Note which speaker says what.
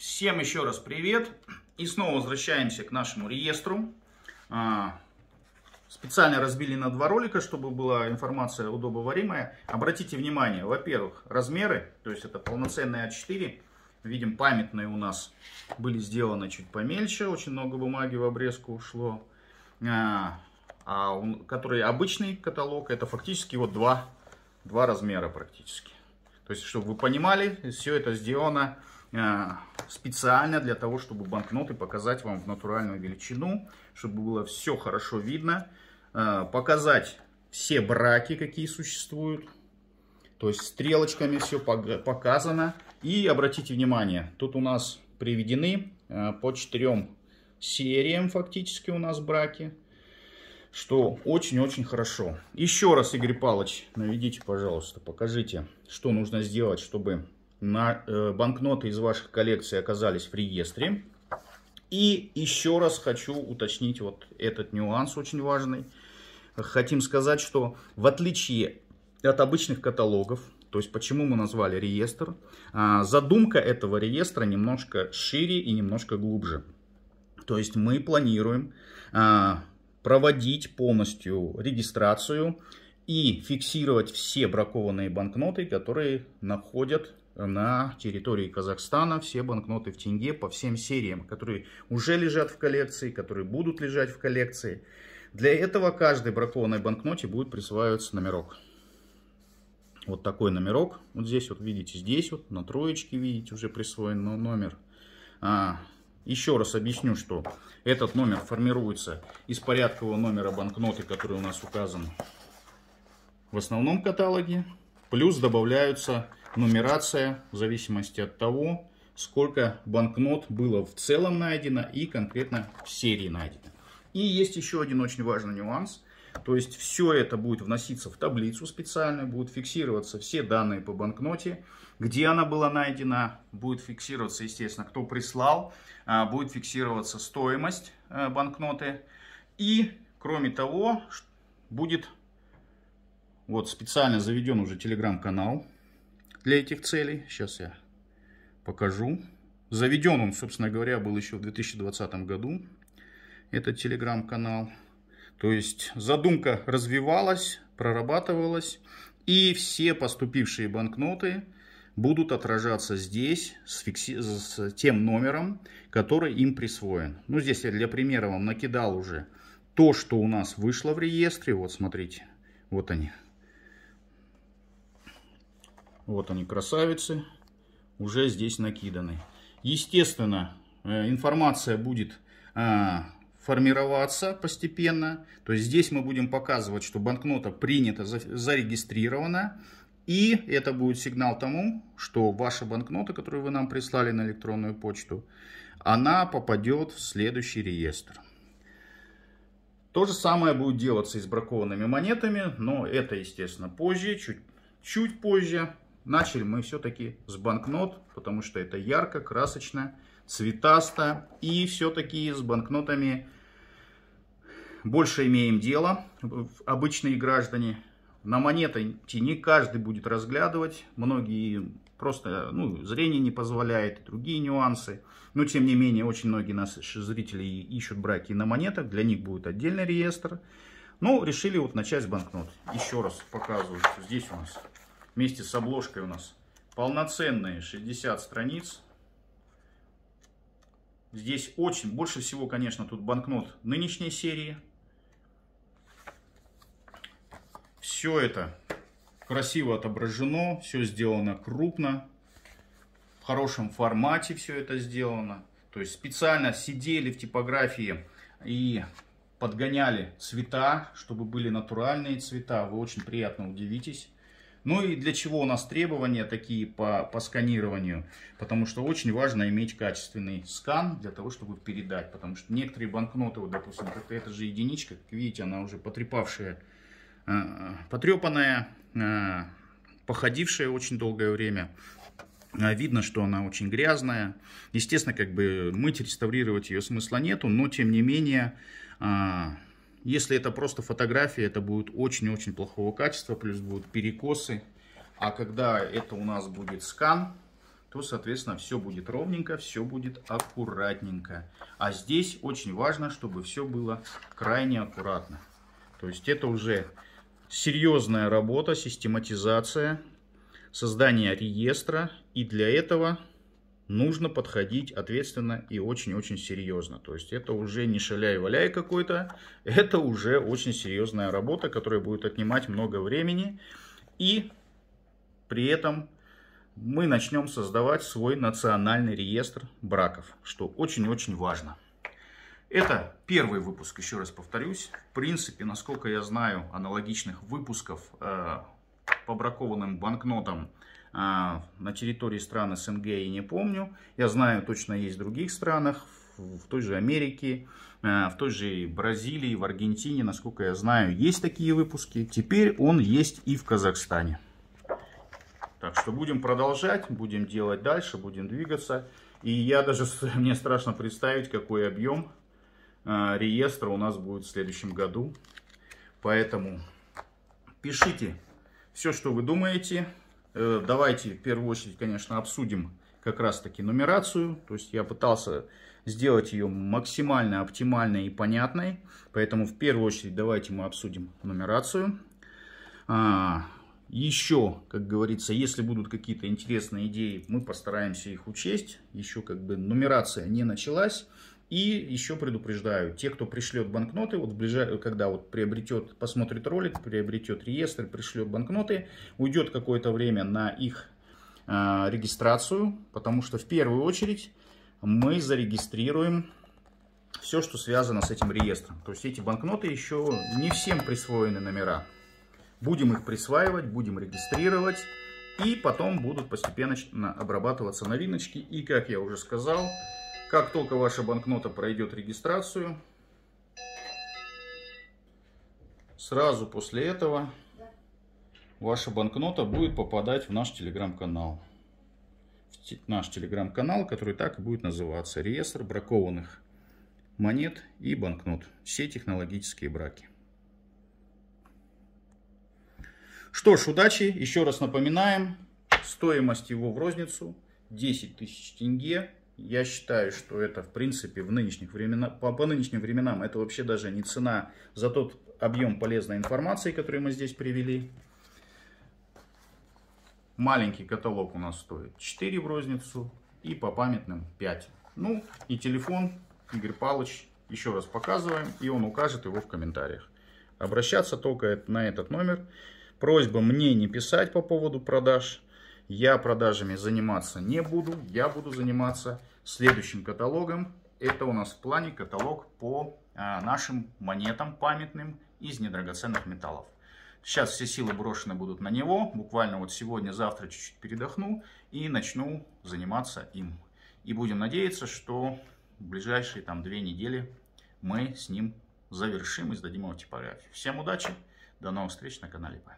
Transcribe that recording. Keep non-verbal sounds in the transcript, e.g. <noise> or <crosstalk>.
Speaker 1: Всем еще раз привет. И снова возвращаемся к нашему реестру. А, специально разбили на два ролика, чтобы была информация удобоваримая. Обратите внимание, во-первых, размеры, то есть это полноценные А4. Видим, памятные у нас были сделаны чуть помельче, очень много бумаги в обрезку ушло. А, а который обычный каталог, это фактически вот два, два размера практически. То есть, чтобы вы понимали, все это сделано специально для того, чтобы банкноты показать вам в натуральную величину, чтобы было все хорошо видно, а, показать все браки, какие существуют, то есть стрелочками все показано. И обратите внимание, тут у нас приведены а, по четырем сериям фактически у нас браки, что очень-очень хорошо. Еще раз, Игорь Павлович, наведите, пожалуйста, покажите, что нужно сделать, чтобы на, э, банкноты из ваших коллекций оказались в реестре. И еще раз хочу уточнить вот этот нюанс очень важный. Хотим сказать, что в отличие от обычных каталогов, то есть почему мы назвали реестр, а, задумка этого реестра немножко шире и немножко глубже. То есть мы планируем а, проводить полностью регистрацию и фиксировать все бракованные банкноты, которые находят на территории Казахстана все банкноты в тенге по всем сериям, которые уже лежат в коллекции, которые будут лежать в коллекции. Для этого каждой бракованной банкноте будет присваиваться номерок. Вот такой номерок. Вот здесь вот видите, здесь вот на троечке видите уже присвоен номер. А, еще раз объясню, что этот номер формируется из порядкового номера банкноты, который у нас указан в основном каталоге. Плюс добавляются нумерация в зависимости от того, сколько банкнот было в целом найдено и конкретно в серии найдено. И есть еще один очень важный нюанс. То есть все это будет вноситься в таблицу специальную, будут фиксироваться все данные по банкноте, где она была найдена, будет фиксироваться, естественно, кто прислал, а, будет фиксироваться стоимость э, банкноты. И, кроме того, будет вот специально заведен уже телеграм-канал, для этих целей. Сейчас я покажу. Заведен он, собственно говоря, был еще в 2020 году, этот телеграм-канал. То есть задумка развивалась, прорабатывалась, и все поступившие банкноты будут отражаться здесь с, фикси... с тем номером, который им присвоен. Ну, здесь я для примера вам накидал уже то, что у нас вышло в реестре. Вот, смотрите, вот они, вот они, красавицы, уже здесь накиданы. Естественно, э, информация будет э, формироваться постепенно. То есть здесь мы будем показывать, что банкнота принята, зарегистрирована. И это будет сигнал тому, что ваша банкнота, которую вы нам прислали на электронную почту, она попадет в следующий реестр. То же самое будет делаться и с бракованными монетами, но это, естественно, позже, чуть, чуть позже. Начали мы все-таки с банкнот, потому что это ярко, красочно, цветасто. И все-таки с банкнотами больше имеем дело, обычные граждане. На монеты не каждый будет разглядывать, многие просто ну, зрение не позволяет, другие нюансы. Но тем не менее, очень многие наши зрители ищут браки на монетах, для них будет отдельный реестр. Ну, решили вот начать с банкнот. Еще раз показываю, здесь у нас вместе с обложкой у нас полноценные 60 страниц. Здесь очень, больше всего, конечно, тут банкнот нынешней серии. Все это красиво отображено, все сделано крупно, в хорошем формате все это сделано. То есть специально сидели в типографии и подгоняли цвета, чтобы были натуральные цвета. Вы очень приятно удивитесь. Ну и для чего у нас требования такие по, по сканированию? Потому что очень важно иметь качественный скан для того, чтобы передать. Потому что некоторые банкноты, вот, допустим, как это же единичка, как видите, она уже потрепавшая, э, потрепанная, э, походившая очень долгое время. Э, видно, что она очень грязная. Естественно, как бы мыть, реставрировать ее смысла нету, но тем не менее если это просто фотография, это будет очень-очень плохого качества, плюс будут перекосы. А когда это у нас будет скан, то, соответственно, все будет ровненько, все будет аккуратненько. А здесь очень важно, чтобы все было крайне аккуратно. То есть это уже серьезная работа, систематизация, создание реестра. И для этого нужно подходить ответственно и очень-очень серьезно. То есть это уже не шаляй-валяй какой-то, <laughs> это уже очень серьезная работа, которая будет отнимать много времени. И при этом мы начнем создавать свой национальный реестр браков, что очень-очень важно. Это первый выпуск, еще раз повторюсь. В принципе, насколько я знаю, аналогичных выпусков э, по бракованным банкнотам на территории стран СНГ я не помню. Я знаю, точно есть в других странах, в той же Америке, э, в той же Бразилии, в Аргентине, насколько я знаю, есть такие выпуски. Теперь он есть и в Казахстане. Так что будем продолжать, будем делать дальше, будем двигаться. И я даже, <laughs> мне страшно представить, какой объем э, реестра у нас будет в следующем году. Поэтому пишите все, что вы думаете. Э, давайте в первую очередь, конечно, обсудим как раз таки нумерацию. То есть я пытался сделать ее максимально оптимальной и понятной. Поэтому в первую очередь давайте мы обсудим нумерацию. А, еще, как говорится, если будут какие-то интересные идеи, мы постараемся их учесть. Еще как бы нумерация не началась. И еще предупреждаю, те, кто пришлет банкноты, вот в ближай... когда вот приобретет, посмотрит ролик, приобретет реестр, пришлет банкноты, уйдет какое-то время на их э, регистрацию, потому что в первую очередь мы зарегистрируем все, что связано с этим реестром. То есть эти банкноты еще не всем присвоены номера. Будем их присваивать, будем регистрировать. И потом будут постепенно обрабатываться новиночки. И, как я уже сказал, как только ваша банкнота пройдет регистрацию, сразу после этого ваша банкнота будет попадать в наш телеграм-канал. Наш телеграм-канал, который так и будет называться. Реестр бракованных монет и банкнот. Все технологические браки. Что ж, удачи. Еще раз напоминаем, стоимость его в розницу 10 тысяч тенге. Я считаю, что это, в принципе, в нынешних времена, по, по нынешним временам это вообще даже не цена за тот объем полезной информации, который мы здесь привели. Маленький каталог у нас стоит 4 в розницу и по памятным 5. Ну и телефон Игорь Павлович еще раз показываем, и он укажет его в комментариях. Обращаться только на этот номер. Просьба мне не писать по поводу продаж. Я продажами заниматься не буду. Я буду заниматься следующим каталогом. Это у нас в плане каталог по а, нашим монетам памятным из недрагоценных металлов. Сейчас все силы брошены будут на него. Буквально вот сегодня-завтра чуть-чуть передохну и начну заниматься им. И будем надеяться, что в ближайшие там две недели мы с ним завершим и сдадим его типографию. Всем удачи, до новых встреч на канале Пай.